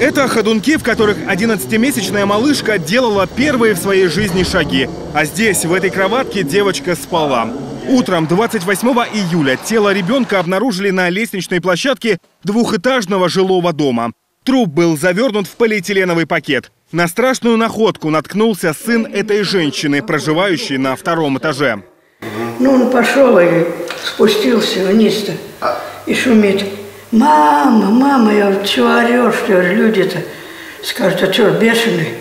Это ходунки, в которых 11-месячная малышка делала первые в своей жизни шаги. А здесь, в этой кроватке, девочка спала. Утром 28 июля тело ребенка обнаружили на лестничной площадке двухэтажного жилого дома. Труп был завернут в полиэтиленовый пакет. На страшную находку наткнулся сын этой женщины, проживающей на втором этаже. Ну, он пошел и спустился вниз-то и шумит. Мама, мама, я говорю, что орешь? Говорю, люди-то скажут, а что, бешеный?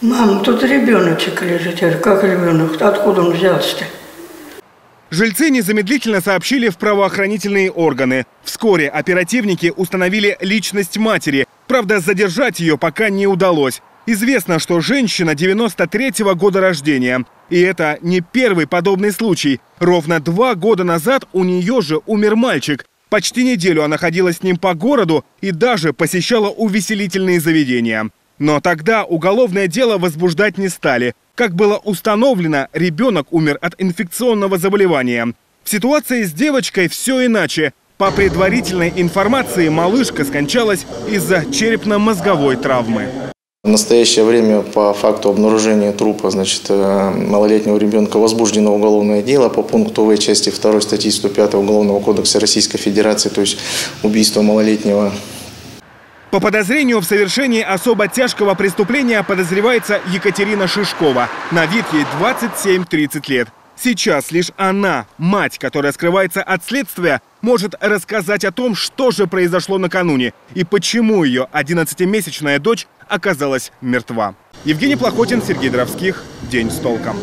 Мама, тут ребеночек лежит. Я говорю, как ребенок? Откуда он взялся-то? Жильцы незамедлительно сообщили в правоохранительные органы. Вскоре оперативники установили личность матери. Правда, задержать ее пока не удалось. Известно, что женщина 93-го года рождения. И это не первый подобный случай. Ровно два года назад у нее же умер мальчик. Почти неделю она ходила с ним по городу и даже посещала увеселительные заведения. Но тогда уголовное дело возбуждать не стали. Как было установлено, ребенок умер от инфекционного заболевания. В ситуации с девочкой все иначе. По предварительной информации, малышка скончалась из-за черепно-мозговой травмы. В настоящее время по факту обнаружения трупа значит, э, малолетнего ребенка возбуждено уголовное дело по пункту В части 2 статьи 105 Уголовного кодекса Российской Федерации, то есть убийство малолетнего. По подозрению в совершении особо тяжкого преступления подозревается Екатерина Шишкова. На вид ей 27-30 лет. Сейчас лишь она, мать, которая скрывается от следствия, может рассказать о том, что же произошло накануне и почему ее 11-месячная дочь оказалась мертва. Евгений Плохотин, Сергей Дровских. День с толком.